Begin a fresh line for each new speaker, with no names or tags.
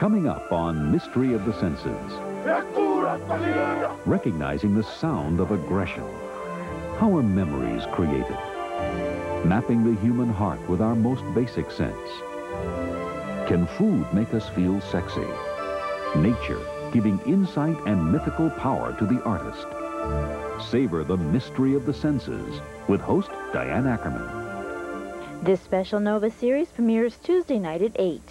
Coming up on Mystery of the Senses. Recognizing the sound of aggression. How are memories created? Mapping the human heart with our most basic sense. Can food make us feel sexy? Nature giving insight and mythical power to the artist. Savor the mystery of the senses with host Diane Ackerman.
This special Nova series premieres Tuesday night at 8.